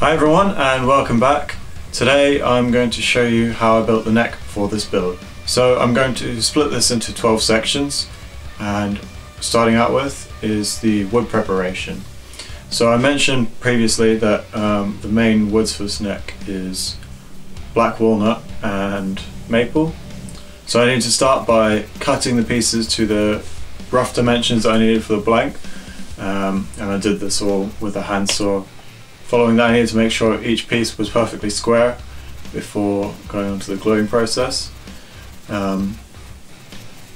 Hi everyone and welcome back. Today I'm going to show you how I built the neck for this build. So I'm going to split this into 12 sections and starting out with is the wood preparation. So I mentioned previously that um, the main woods for this neck is black walnut and maple. So I need to start by cutting the pieces to the rough dimensions I needed for the blank um, and I did this all with a handsaw Following that I needed to make sure each piece was perfectly square before going on to the gluing process. Um,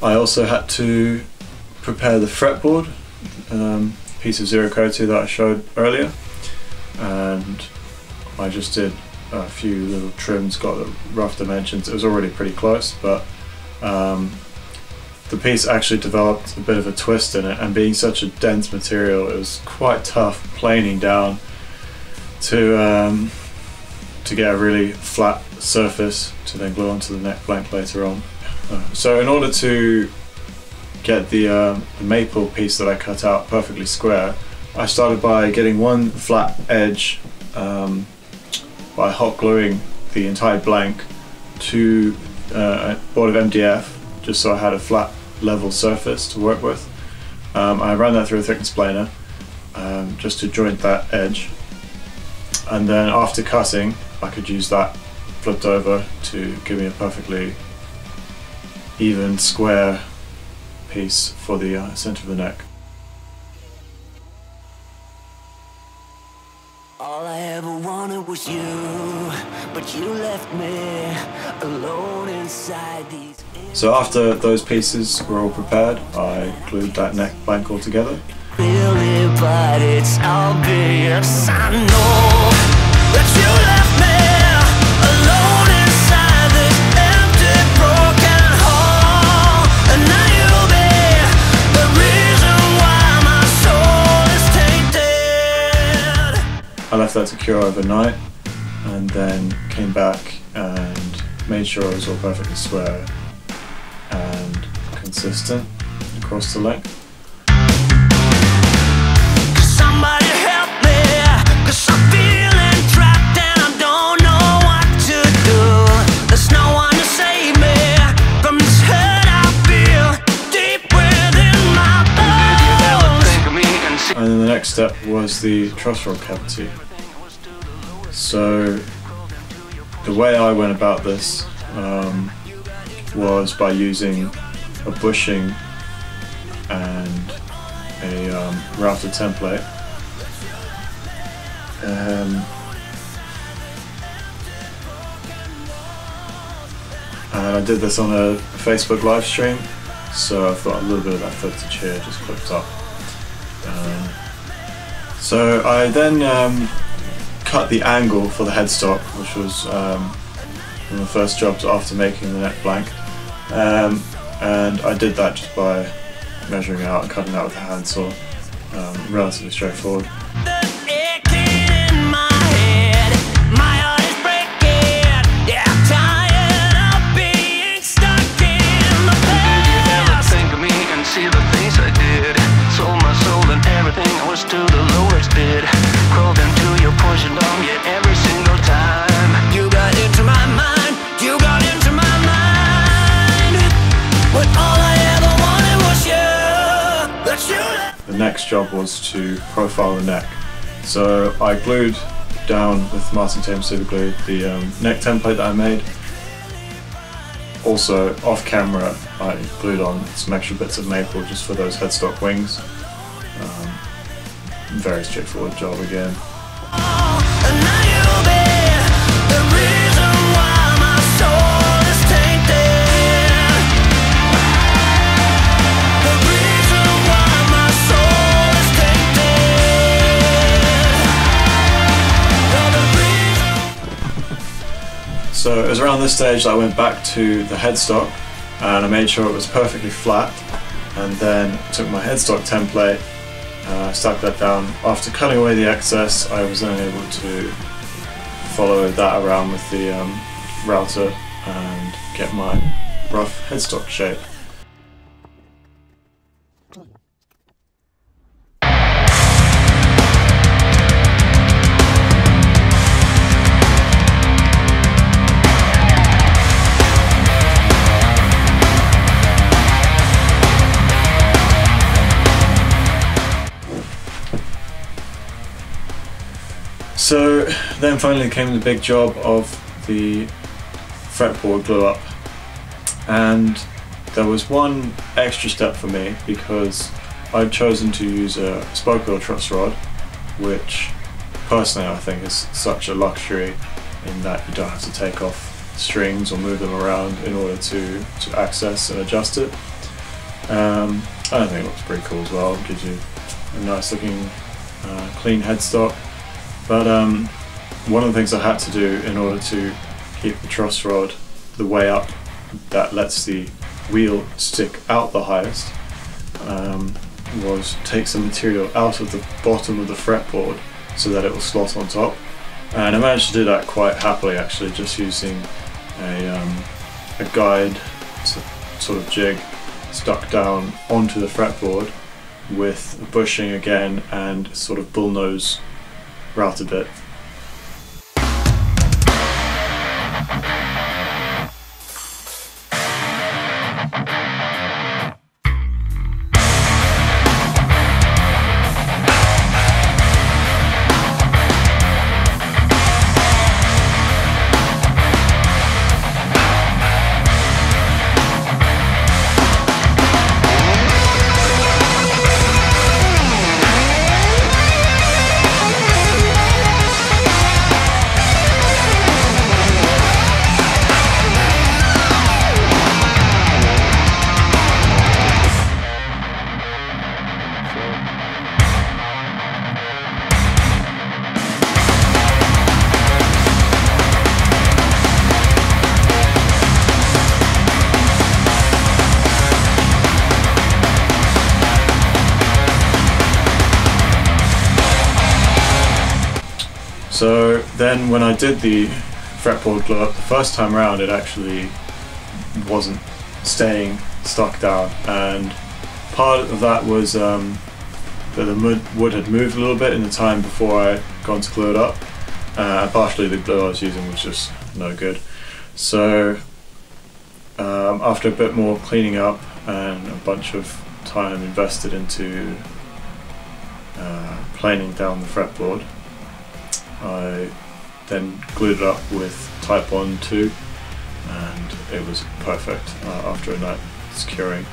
I also had to prepare the fretboard, um, piece of zero two that I showed earlier. And I just did a few little trims, got the rough dimensions, it was already pretty close but um, the piece actually developed a bit of a twist in it. And being such a dense material it was quite tough planing down to um, to get a really flat surface to then glue onto the neck blank later on. Uh, so in order to get the, uh, the maple piece that I cut out perfectly square, I started by getting one flat edge um, by hot gluing the entire blank to uh, a board of MDF just so I had a flat level surface to work with. Um, I ran that through a thickness planer um, just to joint that edge and then after cutting I could use that flipped over to give me a perfectly even square piece for the uh, center of the neck. All I ever wanted was you, but you left me alone inside these. So after those pieces were all prepared, I glued that neck blank all together really, but it's obvious. I know that you left me I left that to cure overnight and then came back and made sure it was all perfectly square and consistent across the length. Next step was the truss rod cavity. So the way I went about this um, was by using a bushing and a um, router template. Um, and I did this on a Facebook live stream, so I've got a little bit of that footage here just clipped up. So I then um, cut the angle for the headstock, which was um, one of the first jobs after making the neck blank. Um, and I did that just by measuring out and cutting out with a handsaw. Um, relatively straightforward. Job was to profile the neck. So I glued down with Martin Tamer Super Glue the um, neck template that I made. Also, off camera, I glued on some extra bits of maple just for those headstock wings. Um, very straightforward job again. So it was around this stage that I went back to the headstock and I made sure it was perfectly flat and then took my headstock template, uh, stuck that down. After cutting away the excess I was then able to follow that around with the um, router and get my rough headstock shape. So then finally came the big job of the fretboard glue up. And there was one extra step for me because I'd chosen to use a spoke wheel truss rod which personally I think is such a luxury in that you don't have to take off strings or move them around in order to, to access and adjust it. Um, I think it looks pretty cool as well, gives you a nice looking uh, clean headstock but um, one of the things I had to do in order to keep the truss rod the way up that lets the wheel stick out the highest um, was take some material out of the bottom of the fretboard so that it will slot on top. And I managed to do that quite happily actually just using a, um, a guide sort of jig stuck down onto the fretboard with bushing again and sort of bullnose routed bit when I did the fretboard glue up the first time around it actually wasn't staying stuck down. And part of that was um, that the wood had moved a little bit in the time before I gone to glue it up. Uh, partially the glue I was using was just no good. So um, after a bit more cleaning up and a bunch of time invested into uh, planing down the fretboard I then glued it up with Titebond 2 and it was perfect uh, after a night securing.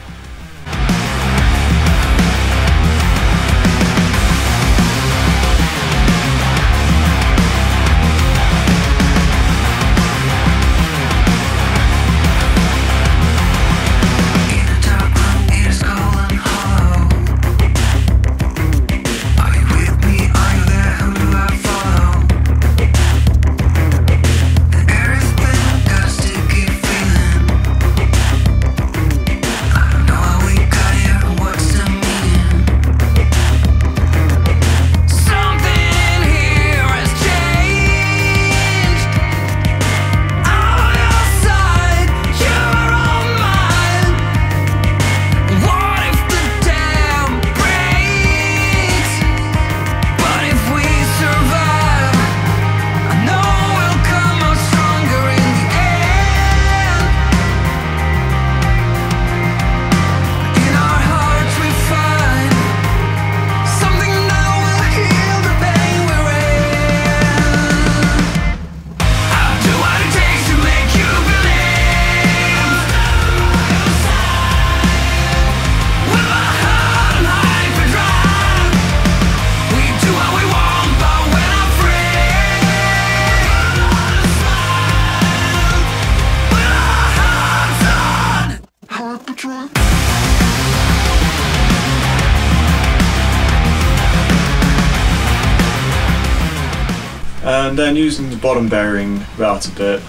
Then using the bottom bearing router bit,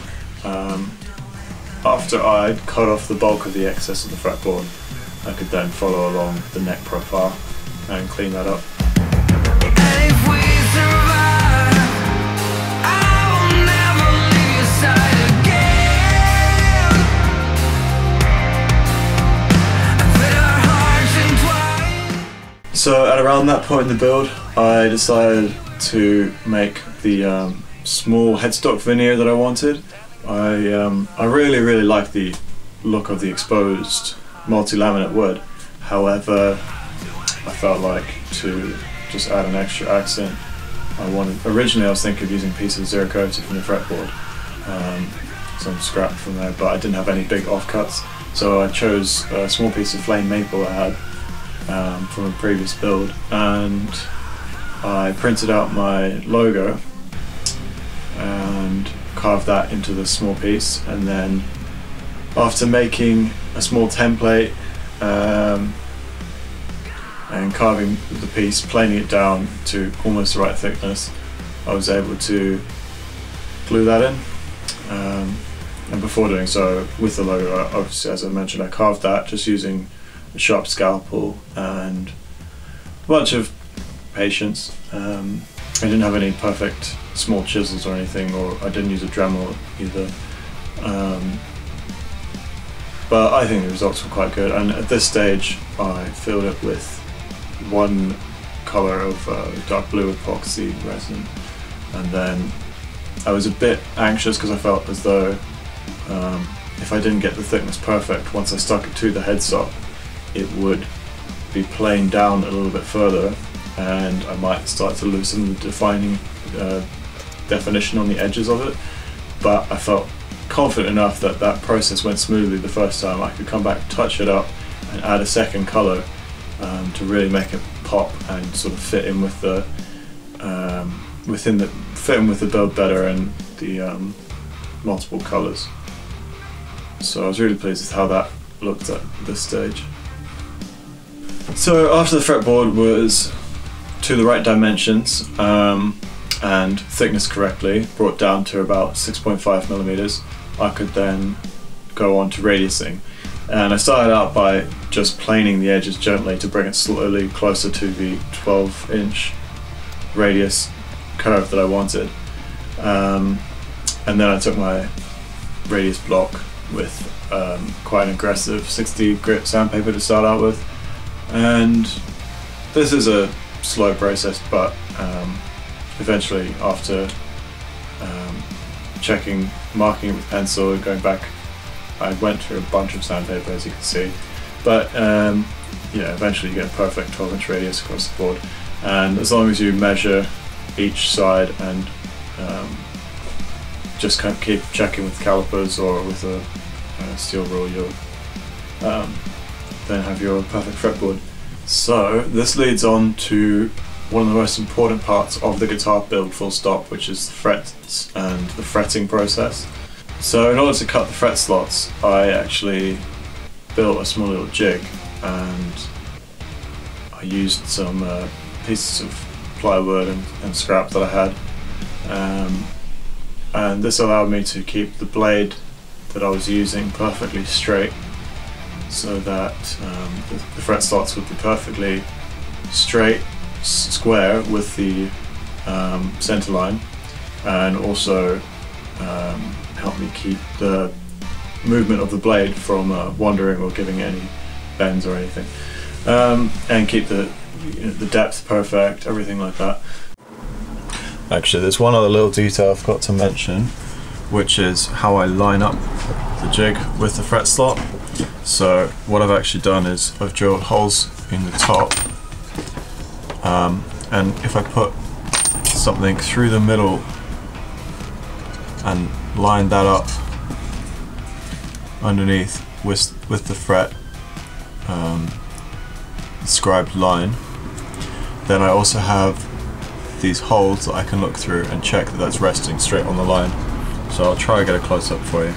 um, after I'd cut off the bulk of the excess of the fretboard, I could then follow along the neck profile and clean that up. So at around that point in the build, I decided to make the um, small headstock veneer that I wanted. I, um, I really, really like the look of the exposed multi-laminate wood. However, I felt like to just add an extra accent I wanted. Originally, I was thinking of using pieces of ziricote from the fretboard, um, some scrap from there, but I didn't have any big offcuts, so I chose a small piece of flame maple I had um, from a previous build, and I printed out my logo and carved that into the small piece, and then after making a small template. Um, and carving the piece, planing it down to almost the right thickness, I was able to glue that in. Um, and before doing so, with the logo, obviously, as I mentioned, I carved that just using a sharp scalpel and a bunch of patience. Um, I didn't have any perfect small chisels or anything, or I didn't use a Dremel either. Um, but I think the results were quite good, and at this stage, I filled it with one color of uh, dark blue epoxy resin, and then I was a bit anxious because I felt as though um, if I didn't get the thickness perfect, once I stuck it to the headstock, it would be playing down a little bit further, and I might start to lose some defining uh, definition on the edges of it. But I felt confident enough that that process went smoothly the first time. I could come back, touch it up, and add a second color um, to really make it pop and sort of fit in with the um, within the fit in with the build better and the um, multiple colors. So I was really pleased with how that looked at this stage. So after the fretboard was to the right dimensions um, and thickness correctly, brought down to about 6.5 millimeters, I could then go on to radiusing. And I started out by just planing the edges gently to bring it slowly closer to the 12 inch radius curve that I wanted. Um, and then I took my radius block with um, quite an aggressive 60 grit sandpaper to start out with. And this is a slow process, but um, eventually after um, checking, marking it with pencil, going back I went through a bunch of sandpaper as you can see. But um, yeah eventually you get a perfect 12 inch radius across the board. And as long as you measure each side and um, just kind of keep checking with calipers or with a, a steel rule you'll um, then have your perfect fretboard so this leads on to one of the most important parts of the guitar build full stop which is the frets and the fretting process so in order to cut the fret slots, I actually built a small little jig and I used some uh, pieces of plywood and, and, scrap that I had. Um, and this allowed me to keep the blade that I was using perfectly straight so that um, the, the, fret slots would be perfectly straight, square with the um, center line and also um, help me keep the movement of the blade from uh, wandering or giving any bends or anything. Um, and keep the, you know, the depth perfect, everything like that. Actually, there's one other little detail I've got to mention, which is how I line up the jig with the fret slot. So what I've actually done is I've drilled holes in the top, um, and if I put something through the middle and line that up underneath with, with the fret um, scribed line. Then I also have these holes that I can look through and check that that's resting straight on the line. So I'll try and get a close up for you.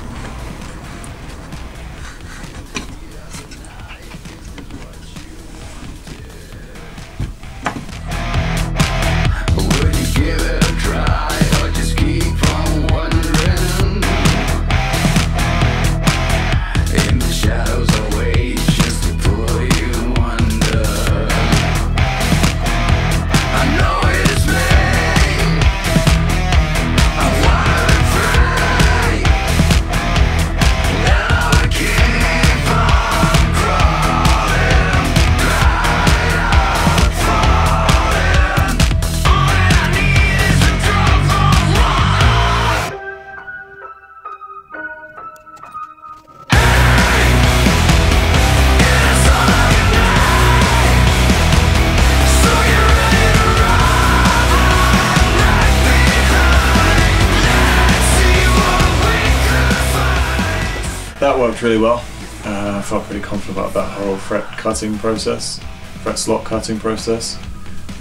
Really well. Uh, I felt pretty confident about that whole fret cutting process, fret slot cutting process.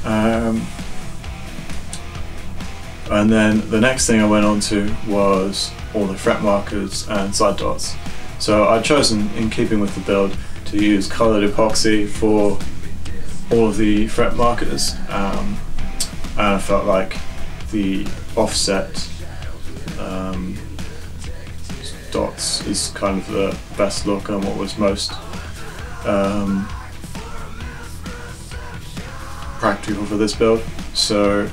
Um, and then the next thing I went on to was all the fret markers and side dots. So I'd chosen, in keeping with the build, to use coloured epoxy for all of the fret markers. Um, and I felt like the offset um, dots is kind of the best look and what was most um, practical for this build. So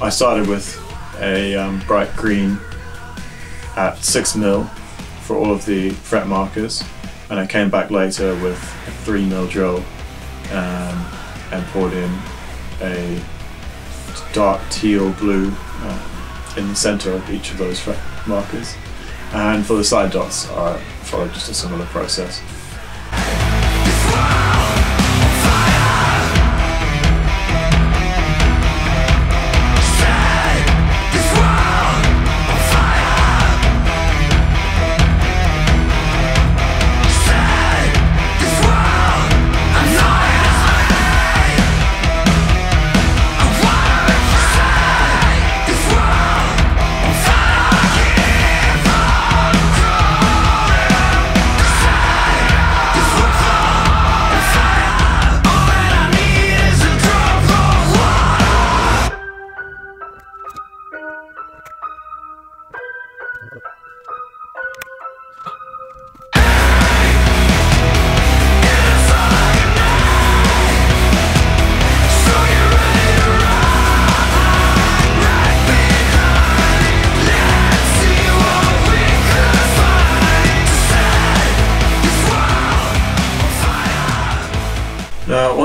I started with a um, bright green at 6 mil for all of the fret markers and I came back later with a 3 mil drill um, and poured in a dark teal blue uh, in the center of each of those fret markers and for the side dots I followed just a similar process.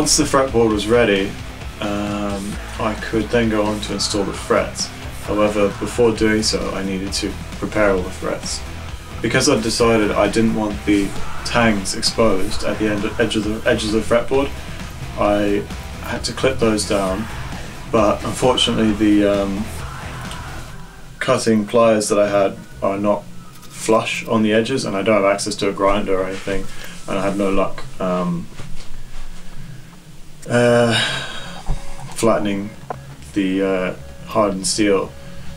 Once the fretboard was ready, um, I could then go on to install the frets. However, before doing so, I needed to prepare all the frets. Because I decided I didn't want the tangs exposed at the end, edge of the edges of the fretboard, I had to clip those down. But unfortunately, the um, cutting pliers that I had are not flush on the edges, and I don't have access to a grinder or anything, and I had no luck um, uh, flattening the uh, hardened steel.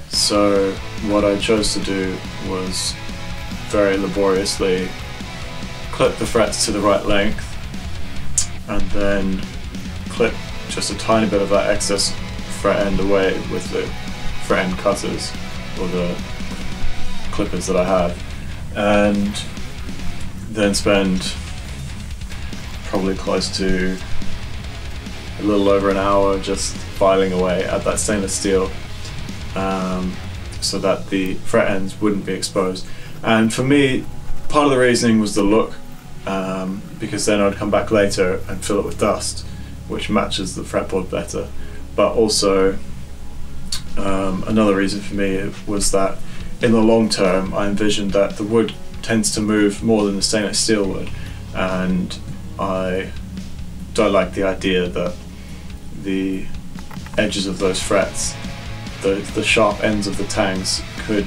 So what I chose to do was very laboriously clip the frets to the right length and then clip just a tiny bit of that excess fret end away with the fret end cutters or the clippers that I have and then spend probably close to a little over an hour just filing away at that stainless steel um, so that the fret ends wouldn't be exposed. And for me, part of the reasoning was the look um, because then I'd come back later and fill it with dust, which matches the fretboard better. But also, um, another reason for me was that in the long term, I envisioned that the wood tends to move more than the stainless steel would, and I don't like the idea that the edges of those frets, the, the sharp ends of the tangs could,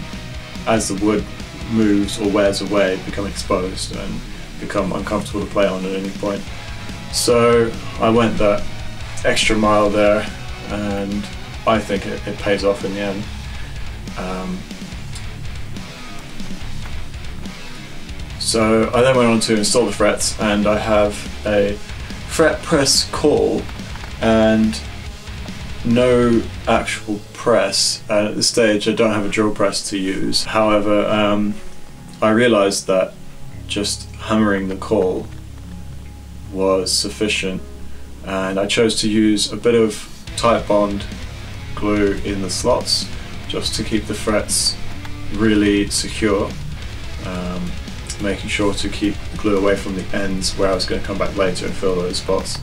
as the wood moves or wears away, become exposed and become uncomfortable to play on at any point. So I went that extra mile there and I think it, it pays off in the end. Um, so I then went on to install the frets and I have a fret press caul and no actual press. And at this stage, I don't have a drill press to use. However, um, I realized that just hammering the caul was sufficient, and I chose to use a bit of Titebond glue in the slots just to keep the frets really secure. Um, making sure to keep the glue away from the ends where I was going to come back later and fill those spots.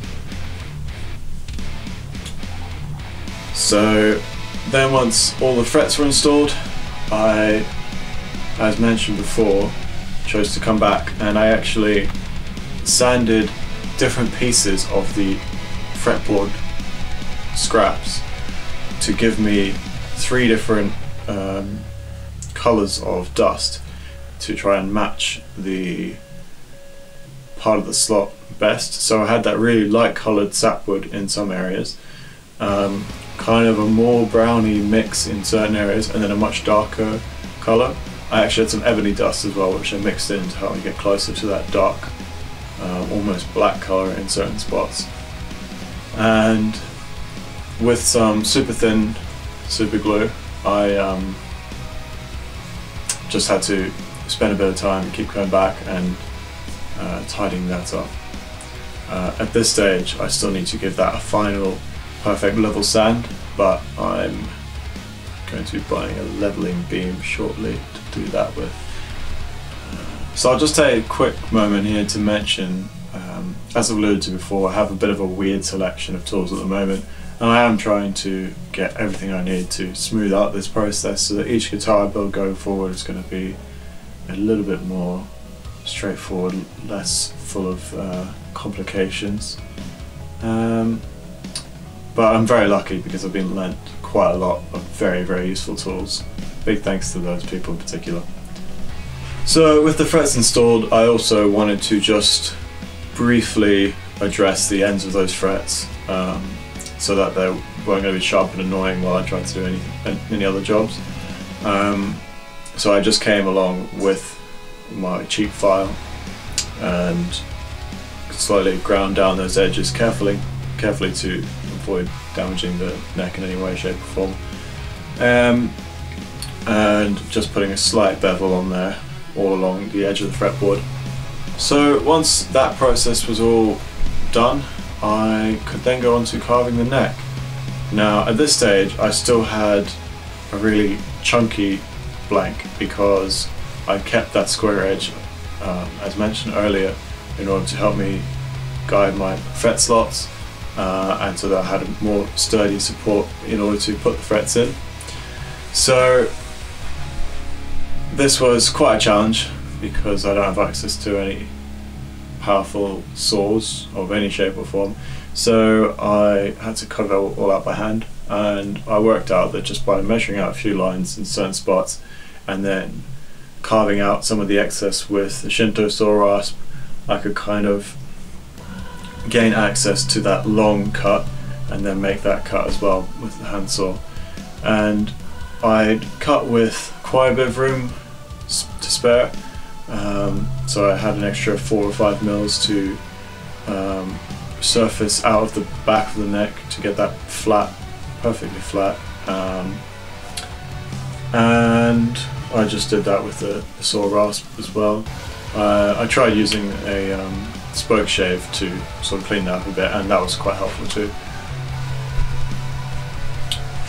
So then once all the frets were installed, I, as mentioned before, chose to come back and I actually sanded different pieces of the fretboard scraps to give me three different um, colors of dust to try and match the part of the slot best. So I had that really light coloured sapwood in some areas, um, kind of a more browny mix in certain areas, and then a much darker colour. I actually had some ebony dust as well, which I mixed in to help me get closer to that dark, uh, almost black colour in certain spots. And with some super thin super glue, I um, just had to spend a bit of time, keep going back and uh, tidying that up. Uh, at this stage, I still need to give that a final perfect level sand, but I'm going to be buying a leveling beam shortly to do that with. Uh, so I'll just take a quick moment here to mention, um, as I've alluded to before, I have a bit of a weird selection of tools at the moment, and I am trying to get everything I need to smooth out this process so that each guitar I build going forward is going to be a little bit more straightforward, less full of uh, complications. Um, but I'm very lucky because I've been lent quite a lot of very, very useful tools. Big thanks to those people in particular. So with the frets installed, I also wanted to just briefly address the ends of those frets um, so that they weren't going to be sharp and annoying while I tried to do any, any other jobs. Um, so I just came along with my cheap file and slowly ground down those edges carefully, carefully to avoid damaging the neck in any way, shape or form. Um, and just putting a slight bevel on there all along the edge of the fretboard. So once that process was all done, I could then go on to carving the neck. Now at this stage I still had a really chunky blank because I kept that square edge um, as mentioned earlier in order to help me guide my fret slots uh, and so that I had a more sturdy support in order to put the frets in. So this was quite a challenge because I don't have access to any powerful saws of any shape or form so I had to cut it all, all out by hand and I worked out that just by measuring out a few lines in certain spots and then carving out some of the excess with the Shinto saw rasp I could kind of gain access to that long cut and then make that cut as well with the handsaw. And I'd cut with quite a bit of room to spare, um, so I had an extra four or five mils to um, surface out of the back of the neck to get that flat, perfectly flat. Um, and I just did that with the, saw rasp as well. Uh, I tried using a um, spoke shave to sort of clean that up a bit, and that was quite helpful too.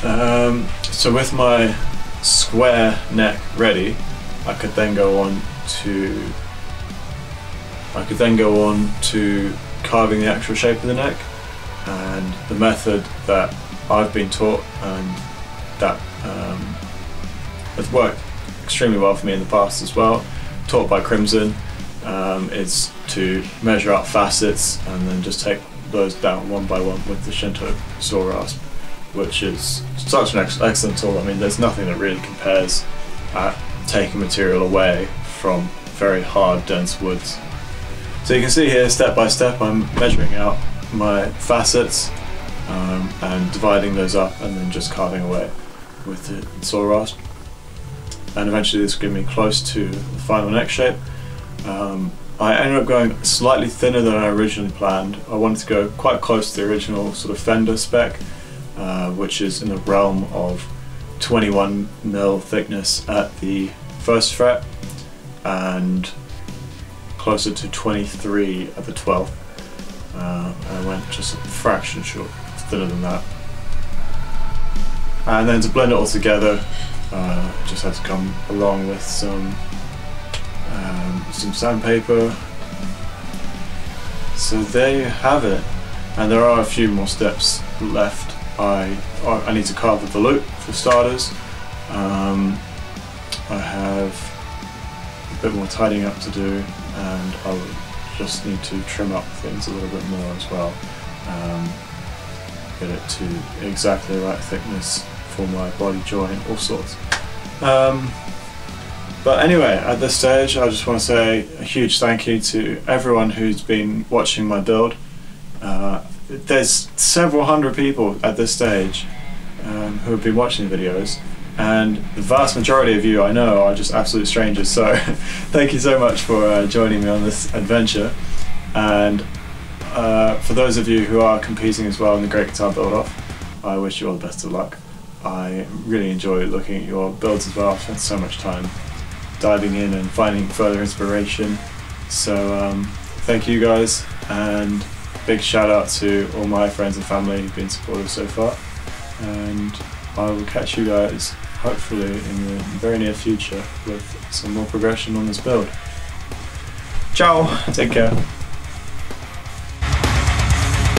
Um, so with my square neck ready, I could then go on to I could then go on to carving the actual shape of the neck, and the method that I've been taught and that um, has worked extremely well for me in the past as well, taught by Crimson, um, is to measure out facets and then just take those down one by one with the Shinto saw rasp, which is such an ex excellent tool. I mean, there's nothing that really compares at taking material away from very hard, dense woods. So you can see here, step by step, I'm measuring out my facets um, and dividing those up and then just carving away with the saw rasp. And eventually this will give me close to the final neck shape. Um, I ended up going slightly thinner than I originally planned. I wanted to go quite close to the original sort of Fender spec, uh, which is in the realm of 21 mil thickness at the first fret and closer to 23 at the 12th. Uh, I went just a fraction short, thinner than that. And then to blend it all together, uh, just had to come along with some um, some sandpaper. So there you have it. And there are a few more steps left. I I need to carve the volute for starters. Um, I have a bit more tidying up to do, and I'll just need to trim up things a little bit more as well. Um, get it to exactly the right thickness for my body joint, all sorts. Um, But anyway, at this stage, I just want to say a huge thank you to everyone who's been watching my build. Uh, there's several hundred people at this stage um, who have been watching the videos, and the vast majority of you I know are just absolute strangers. So, thank you so much for uh, joining me on this adventure. And uh, for those of you who are competing as well in the Great Guitar Build Off, I wish you all the best of luck. I really enjoy looking at your builds as well. I've spent so much time diving in and finding further inspiration. So um, thank you guys and big shout out to all my friends and family who've been supportive so far. And I will catch you guys hopefully in the very near future with some more progression on this build. Ciao, take care.